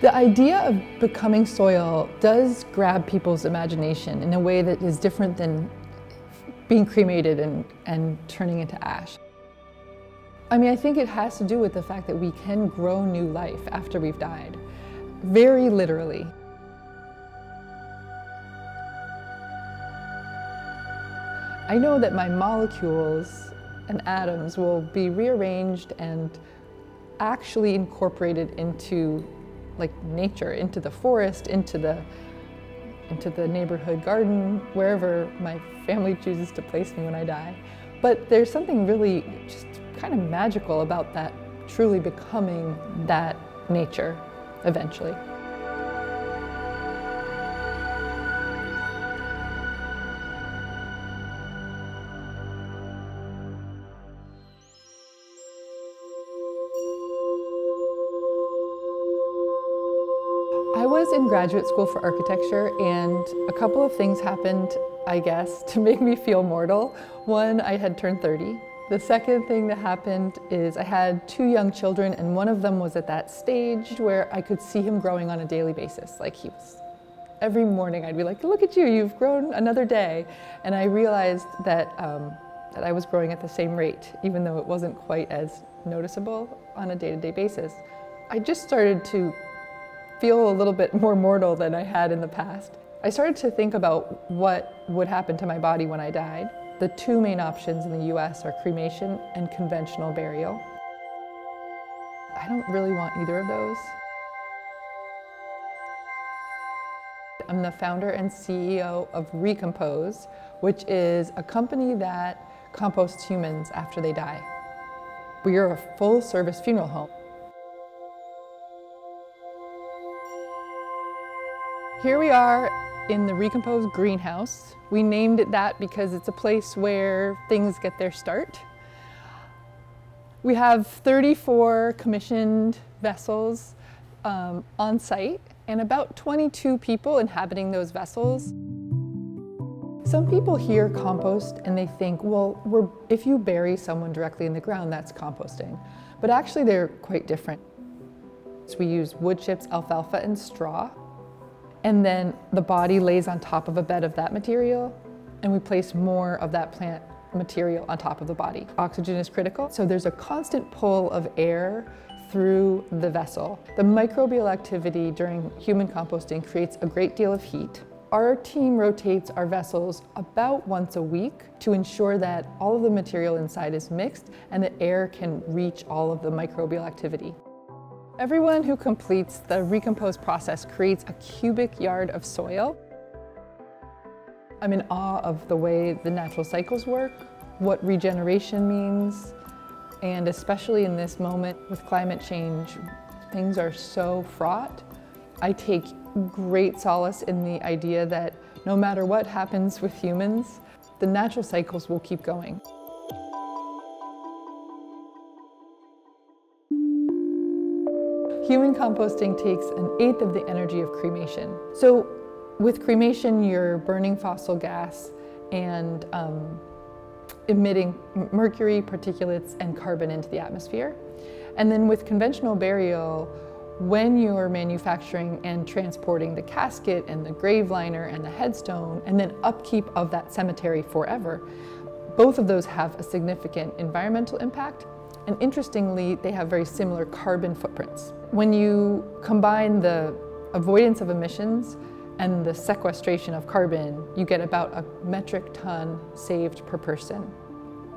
The idea of becoming soil does grab people's imagination in a way that is different than being cremated and, and turning into ash. I mean, I think it has to do with the fact that we can grow new life after we've died, very literally. I know that my molecules and atoms will be rearranged and actually incorporated into like nature, into the forest, into the into the neighborhood garden, wherever my family chooses to place me when I die. But there's something really just kind of magical about that truly becoming that nature eventually. Was in graduate school for architecture and a couple of things happened, I guess, to make me feel mortal. One, I had turned 30. The second thing that happened is I had two young children and one of them was at that stage where I could see him growing on a daily basis. Like he was, every morning I'd be like, look at you, you've grown another day. And I realized that, um, that I was growing at the same rate, even though it wasn't quite as noticeable on a day-to-day -day basis. I just started to feel a little bit more mortal than I had in the past. I started to think about what would happen to my body when I died. The two main options in the US are cremation and conventional burial. I don't really want either of those. I'm the founder and CEO of Recompose, which is a company that composts humans after they die. We are a full service funeral home. Here we are in the recomposed greenhouse. We named it that because it's a place where things get their start. We have 34 commissioned vessels um, on site and about 22 people inhabiting those vessels. Some people hear compost and they think, well, if you bury someone directly in the ground, that's composting. But actually they're quite different. So we use wood chips, alfalfa, and straw and then the body lays on top of a bed of that material and we place more of that plant material on top of the body. Oxygen is critical, so there's a constant pull of air through the vessel. The microbial activity during human composting creates a great deal of heat. Our team rotates our vessels about once a week to ensure that all of the material inside is mixed and the air can reach all of the microbial activity. Everyone who completes the Recompose process creates a cubic yard of soil. I'm in awe of the way the natural cycles work, what regeneration means, and especially in this moment with climate change, things are so fraught. I take great solace in the idea that no matter what happens with humans, the natural cycles will keep going. Human composting takes an eighth of the energy of cremation. So with cremation, you're burning fossil gas and um, emitting mercury, particulates, and carbon into the atmosphere. And then with conventional burial, when you're manufacturing and transporting the casket and the grave liner and the headstone and then upkeep of that cemetery forever, both of those have a significant environmental impact and interestingly, they have very similar carbon footprints. When you combine the avoidance of emissions and the sequestration of carbon, you get about a metric ton saved per person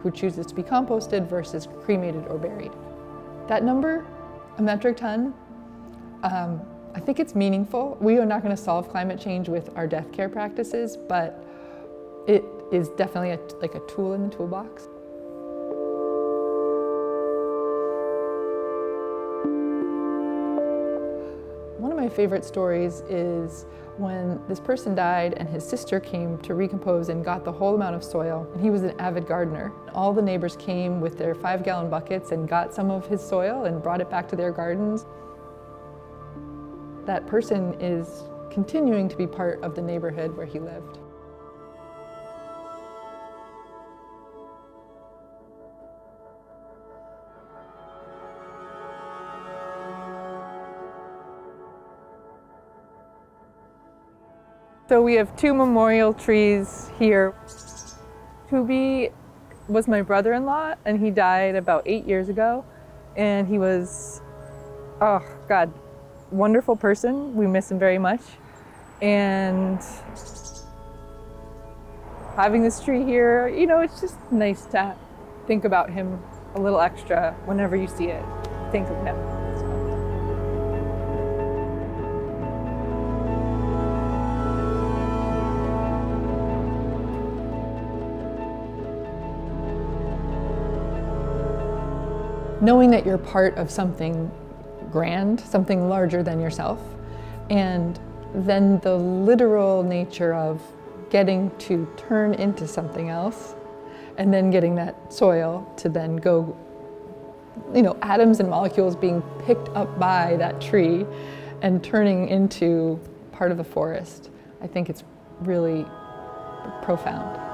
who chooses to be composted versus cremated or buried. That number, a metric ton, um, I think it's meaningful. We are not going to solve climate change with our death care practices, but it is definitely a, like a tool in the toolbox. Favorite stories is when this person died and his sister came to Recompose and got the whole amount of soil. And he was an avid gardener. All the neighbors came with their five gallon buckets and got some of his soil and brought it back to their gardens. That person is continuing to be part of the neighborhood where he lived. So we have two memorial trees here. Tubi was my brother-in-law and he died about eight years ago. And he was, oh God, wonderful person. We miss him very much. And having this tree here, you know, it's just nice to think about him a little extra whenever you see it. Think of him. Knowing that you're part of something grand, something larger than yourself, and then the literal nature of getting to turn into something else and then getting that soil to then go, you know, atoms and molecules being picked up by that tree and turning into part of the forest. I think it's really profound.